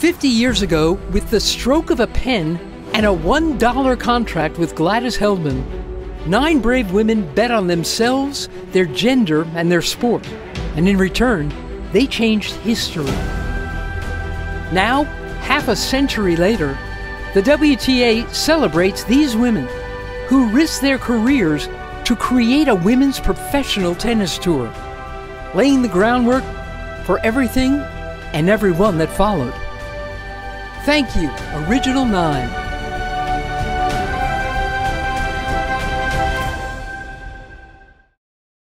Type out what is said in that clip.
50 years ago, with the stroke of a pen and a $1 contract with Gladys Heldman, nine brave women bet on themselves, their gender, and their sport. And in return, they changed history. Now, half a century later, the WTA celebrates these women who risked their careers to create a women's professional tennis tour, laying the groundwork for everything and everyone that followed. Thank you, Original 9.